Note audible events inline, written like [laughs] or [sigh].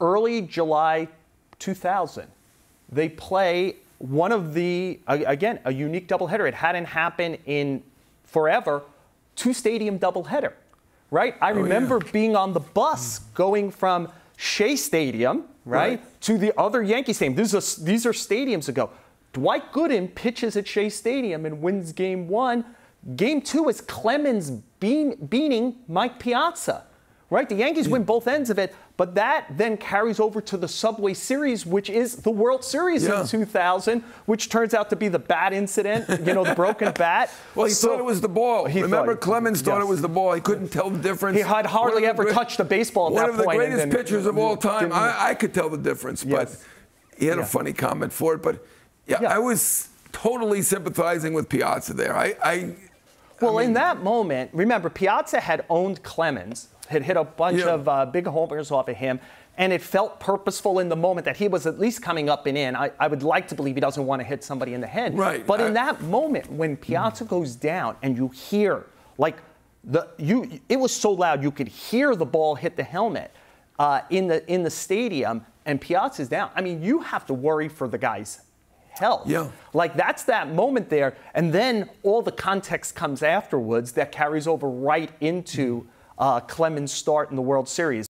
early July 2000, they play one of the, again, a unique doubleheader. It hadn't happened in forever, two stadium doubleheader, right? I Oh, remember yeah. being on the bus going from Shea Stadium, right, Right. to the other Yankee Stadium. These are, these are stadiums ago. Dwight Gooden pitches at Shea Stadium and wins game one. Game two is Clemens bean, beaning Mike Piazza, right? The Yankees win both ends of it, but that then carries over to the Subway Series, which is the World Series Yeah. in 2000, which turns out to be the bat incident, you know, the broken [laughs] bat. Well, he So- thought it was the ball. He Remember, thought- Clemens thought yes. it was the ball. He couldn't tell the difference. He had hardly the ever touched a baseball at One of the point, greatest then- pitchers of all time. I, I could tell the difference, but he had Yeah. a funny comment for it. But yeah, Yeah. I was totally sympathizing with Piazza there. I, I Well, in that moment, remember, Piazza had owned Clemens, had hit a bunch Yeah. of uh, big homers off of him, and it felt purposeful in the moment that he was at least coming up and in. I, I would like to believe he doesn't want to hit somebody in the head. Right. But in that moment, when Piazza goes down and you hear, like, the you, it was so loud you could hear the ball hit the helmet uh, in the in the stadium, and Piazza's down. I mean, you have to worry for the guy's health. Yeah. Like that's that moment there, and then all the context comes afterwards that carries over right into uh, Clemens' start in the World Series.